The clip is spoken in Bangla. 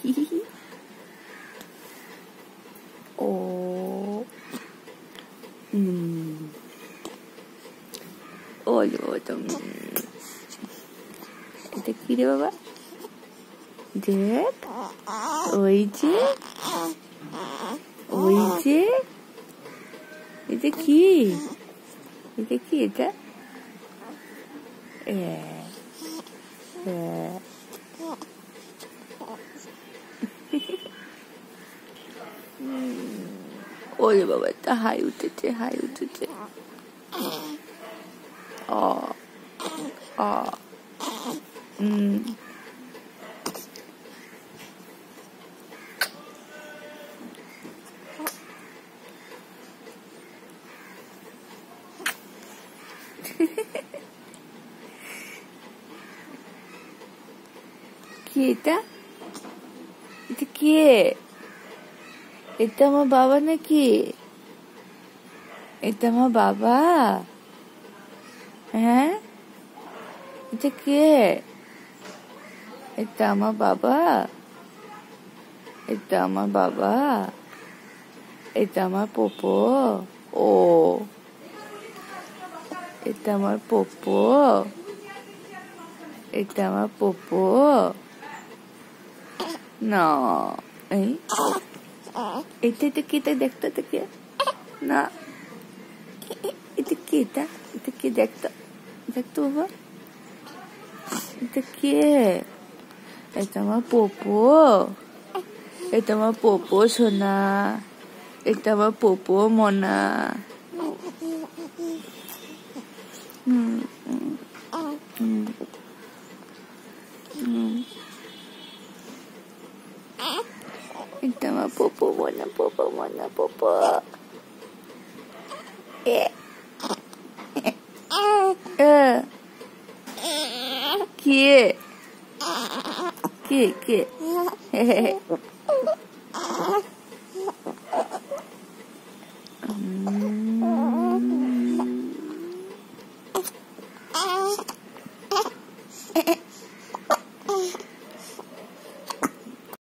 おヒヒおん。おいおいとできればでおいち？おいいききえ、え ওরে বাবা একটা হাই উঠেছে হাই উঠেছে অ অ কি এটা কে এটা আমার বাবা নাকি? এটা আমার বাবা? হ্যাঁ? এটা কে? এটা আমার বাবা? এটা আমার বাবা? এটা আমার পোপো? ও। এটা আমার পোপো? এটা আমার পোপো? না। এই। এটা এটা কি তাই দেখতো এটা কে? না। এটা কি এটা? এটা কি দেখতো? দেখতো বাবা। এটা কে? এটা আমার পোপো। এটা আমার পোপো সোনা। এটা আমার পোপো মনা। Itama popo mona popo mona popo. Yeah. Ah. Cute. Cute, cute. um.